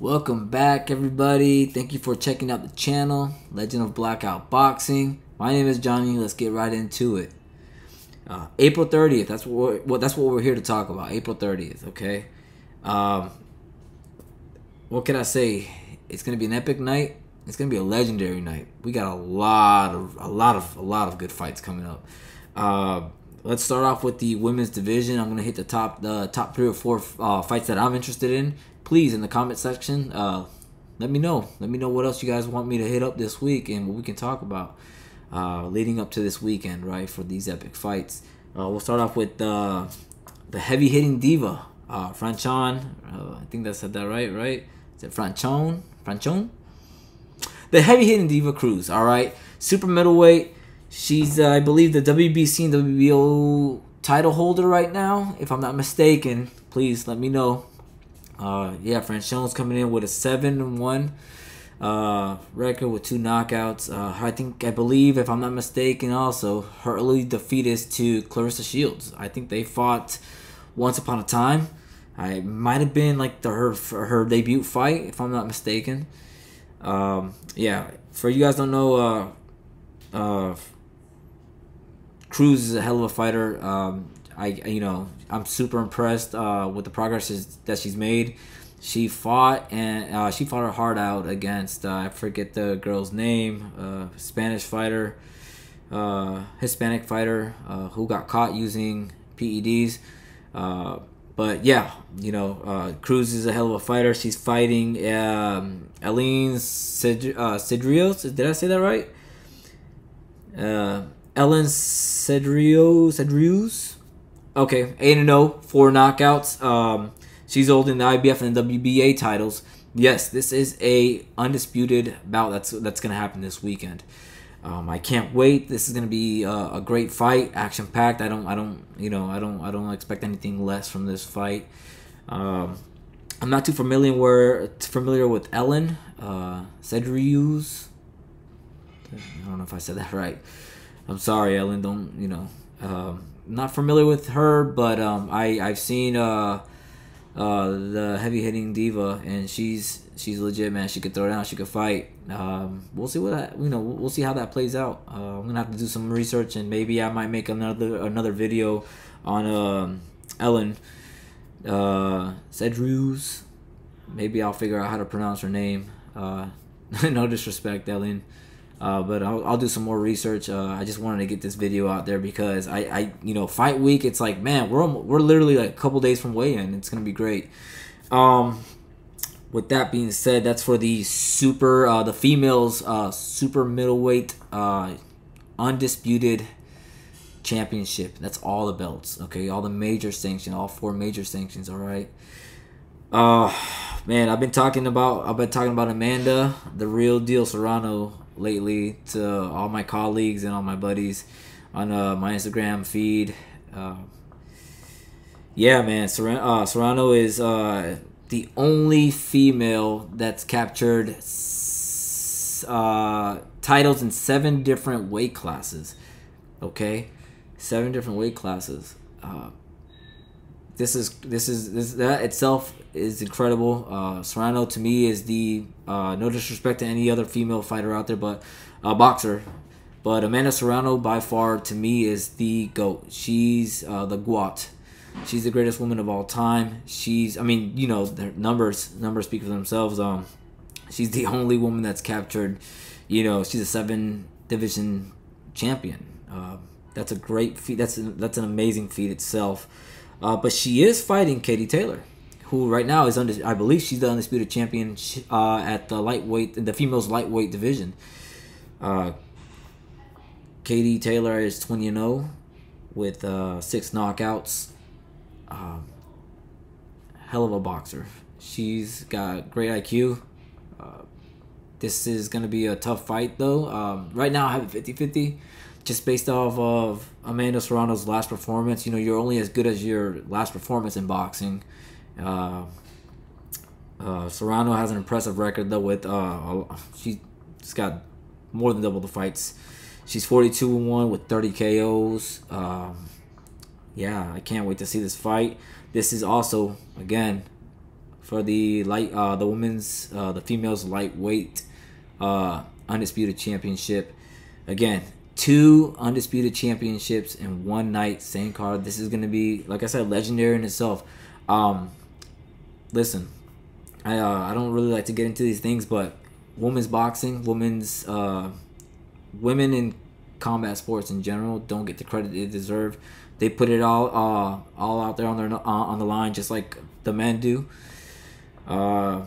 Welcome back, everybody. Thank you for checking out the channel, Legend of Blackout Boxing. My name is Johnny. Let's get right into it. Uh, April 30th. That's what well, that's what we're here to talk about. April 30th. Okay. Um, what can I say? It's gonna be an epic night. It's gonna be a legendary night. We got a lot of a lot of a lot of good fights coming up. Uh, let's start off with the women's division. I'm gonna hit the top the top three or four uh, fights that I'm interested in. Please in the comment section, uh, let me know. Let me know what else you guys want me to hit up this week and what we can talk about uh, leading up to this weekend, right? For these epic fights. Uh, we'll start off with uh, the heavy hitting diva, uh, Franchon. I think I said that right, right? Is it Franchon? Franchon? The heavy hitting diva Crews. All right, super middleweight. She's, uh, I believe, the WBC and WBO title holder right now, if I'm not mistaken. Please let me know. Uh, yeah, Franchon's coming in with a seven and one uh, record with two knockouts. Uh, I think, I believe, if I'm not mistaken, also her early defeat is to Claressa Shields. I think they fought once upon a time. I might have been like the her her debut fight, if I'm not mistaken. Um, yeah, for you guys don't know, uh, uh, Crews is a hell of a fighter. Um, I you know I'm super impressed uh, with the progress that she's made. She fought and uh, she fought her heart out against uh, I forget the girl's name, uh, Spanish fighter, uh, Hispanic fighter uh, who got caught using PEDs. but yeah, you know Crews is a hell of a fighter. She's fighting um, Cedrios. Did I say that right? Elin Cedrio Cedrios Okay, 8 and 0, four knockouts. Um, she's holding the IBF and the WBA titles. Yes, this is a undisputed bout that's that's gonna happen this weekend. Um, I can't wait. This is gonna be a, a great fight, action packed. I don't, I don't, you know, I don't, I don't expect anything less from this fight. Um, I'm not too familiar where familiar with Elin uh, Cedrius. I don't know if I said that right. I'm sorry, Elin. Don't you know? Um, not familiar with her, but um, I I've seen uh, uh, the heavy hitting diva, and she's she's legit, man. She could throw down, she could fight. Um, we'll see what that you know. We'll see how that plays out. Uh, I'm gonna have to do some research, and maybe I might make another another video on um, Elin uh, Cedrus. Maybe I'll figure out how to pronounce her name. Uh, no disrespect, Elin. Uh, but I'll, I'll, do some more research. Uh, I just wanted to get this video out there because I, I, you know, fight week. It's like, man, we're we're literally like a couple days from weigh-in. It's gonna be great. Um, with that being said, that's for the super, uh, the females, uh, super middleweight, uh, undisputed championship. That's all the belts. Okay, all the major sanctions, all four major sanctions. All right. Uh, man, I've been talking about, I've been talking about Amanda, the real deal Serrano lately to all my colleagues and all my buddies on uh, my Instagram feed. Uh, yeah, man, Ser- uh, Serrano is uh, the only female that's captured uh, titles in seven different weight classes. Okay, seven different weight classes. This is this is this that itself is incredible. Uh, Serrano to me is the uh, no disrespect to any other female fighter out there, but uh, boxer. But Amanda Serrano by far to me is the goat. She's uh, the guat. She's the greatest woman of all time. She's I mean you know the numbers numbers speak for themselves. Um, she's the only woman that's captured. You know she's a seven division champion. Uh, that's a great feat. That's a, that's an amazing feat itself. Uh, but she is fighting Katie Taylor who right now is under. I believe she's the undisputed champion uh, at the lightweight, the females lightweight division. Uh, Katie Taylor is twenty and zero oh with uh, six knockouts. Um, hell of a boxer. She's got great IQ. Uh, this is going to be a tough fight, though. Um, right now, I have 50 50 just based off of Amanda Serrano's last performance. You know, you're only as good as your last performance in boxing. Uh, uh, Serrano has an impressive record though. With uh, she's got more than double the fights. She's 42 and one with 30 KOs. Um, yeah, I can't wait to see this fight. This is also again for the light, uh, the women's, uh, the females lightweight uh, undisputed championship. Again, two undisputed championships in one night, same card. This is gonna be, like I said, legendary in itself. Um, listen, I uh, I don't really like to get into these things, but women's boxing, women's uh, women in combat sports in general don't get the credit they deserve. They put it all uh, all out there on their uh, on the line, just like the men do. Uh,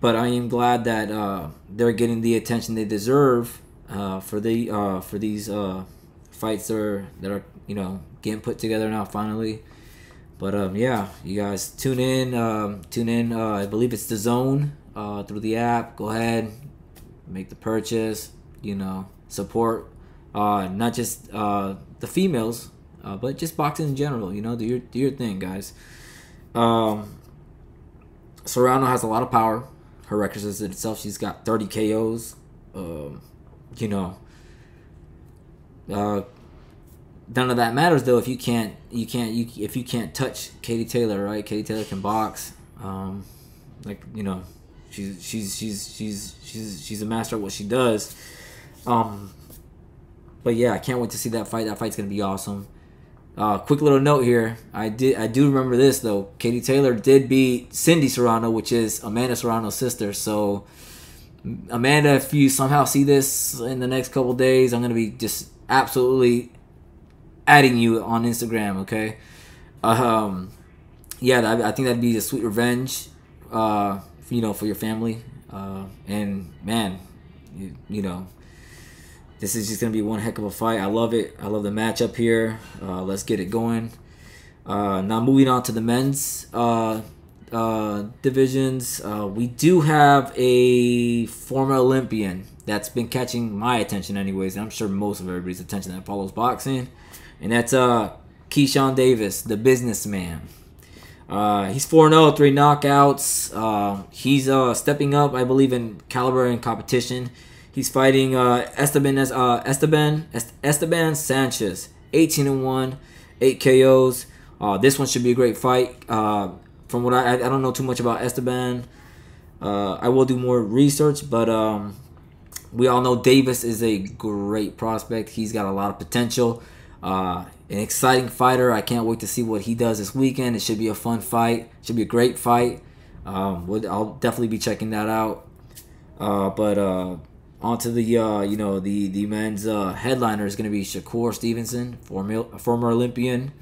but I am glad that uh, they're getting the attention they deserve uh, for the uh, for these uh, fights that are that are you know getting put together now finally. But um, yeah, you guys tune in. Um, tune in. Uh, I believe it's DAZN uh, through the app. Go ahead, make the purchase. You know, support uh, not just uh, the females, uh, but just boxing in general. You know, do your do your thing, guys. Um, Serrano has a lot of power. Her record says it itself. She's got 30 KOs. Um, you know, uh, none of that matters though if you can't you can't you if you can't touch Katie Taylor, right? Katie Taylor can box. Um, like you know, she's she's she's she's she's she's a master at what she does. Um, but yeah, I can't wait to see that fight. That fight's gonna be awesome. Uh, quick little note here. I did I do remember this though. Katie Taylor did beat Cindy Serrano, which is Amanda Serrano's sister. So Amanda, if you somehow see this in the next couple days, I'm gonna be just absolutely adding you on Instagram. Okay. Um, yeah, I, I think that'd be a sweet revenge. Uh, you know, for your family. Uh, and man, you, you know, this is just gonna be one heck of a fight. I love it. I love the matchup here. Uh, let's get it going. Uh, now moving on to the men's uh, uh, divisions, uh, we do have a former Olympian that's been catching my attention, anyways, and I'm sure most of everybody's attention that follows boxing, and that's uh, Keyshawn Davis, the businessman. Uh, he's 4 0, three knockouts. Uh, he's uh, stepping up, I believe, in caliber and competition. He's fighting uh, Esteban as uh, Esteban Esteban Sanchez, 18 and one, eight KOs. Uh, this one should be a great fight. From what I I don't know too much about Esteban. Uh, I will do more research, but um, we all know Davis is a great prospect. He's got a lot of potential. Uh, an exciting fighter. I can't wait to see what he does this weekend. It should be a fun fight. Should be a great fight. Um, I'll definitely be checking that out. Uh, but uh, onto the uh, you know the the men's uh, headliner is going to be Shakur Stevenson, former former Olympian.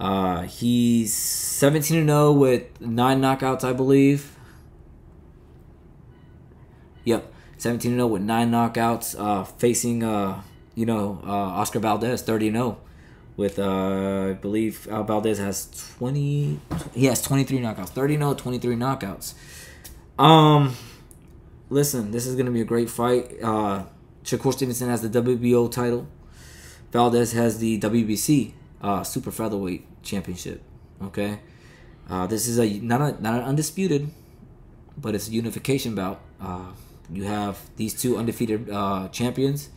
Uh, he's 17 0 with nine knockouts, I believe. Yep, 17 0 with nine knockouts. Uh, facing uh, you know uh, Oscar Valdez, 30 0 with uh, I believe Valdez has 20. He has 23 knockouts, 30 0, 23 knockouts. Um listen, this is gonna be a great fight. Uh, Shakur Stevenson has the WBO title. Valdez has the WBC uh, super featherweight championship. Okay, uh, this is a not a not an undisputed, but it's a unification bout. Uh, you have these two undefeated uh, champions.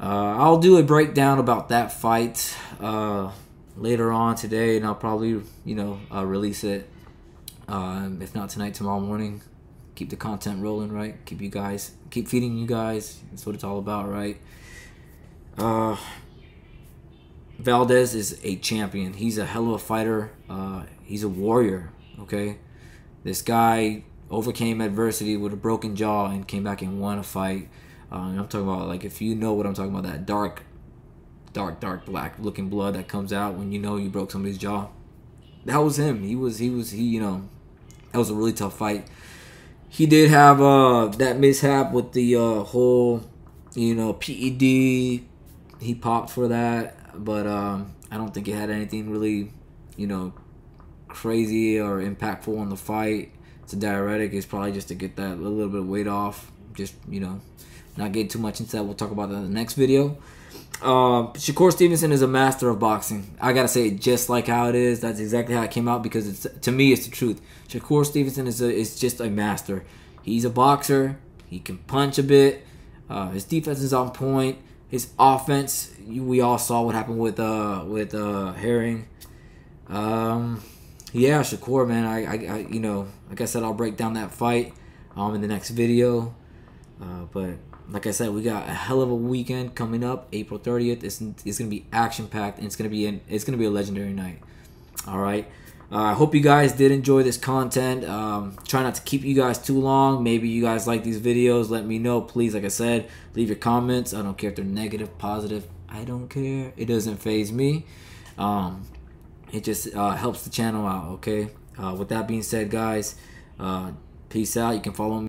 Uh, I'll do a breakdown about that fight uh, later on today, and I'll probably you know release it. Uh, if not tonight, tomorrow morning keep the content rolling, right? Keep you guys, keep feeding you guys. That's what it's all about, right? Uh, Valdez is a champion. He's a hell of a fighter. Uh, he's a warrior. Okay, this guy overcame adversity with a broken jaw and came back and won a fight. Uh, I'm talking about like if you know what I'm talking about, that dark, dark, dark black looking blood that comes out when you know you broke somebody's jaw. That was him. He was he was he you know that was a really tough fight he did have uh, that mishap with the uh, whole, you know, PED. He popped for that, but um, I don't think it had anything really, you know, crazy or impactful on the fight. It's a diuretic. It's probably just to get that a little bit of weight off. Just you know, not get too much into that. We'll talk about that in the next video. Uh, Shakur Stevenson is a master of boxing. I gotta say it just like how it is. That's exactly how it came out because it's to me it's the truth. Shakur Stevenson is a, is just a master. He's a boxer. He can punch a bit. Uh, his defense is on point. His offense, we all saw what happened with uh with uh Herring. Um, yeah, Shakur, man, I, I, I, you know, like I said, I'll break down that fight um in the next video. Uh, but like I said, we got a hell of a weekend coming up. April 30th. It's, it's gonna be action packed, and it's gonna be an, it's gonna be a legendary night. All right. Uh, I hope you guys did enjoy this content. Um, try not to keep you guys too long. Maybe you guys like these videos. Let me know, please. Like I said, leave your comments. I don't care if they're negative, positive. I don't care. It doesn't phase me. Um, it just uh, helps the channel out. Okay. Uh, with that being said, guys, uh, peace out. You can follow me.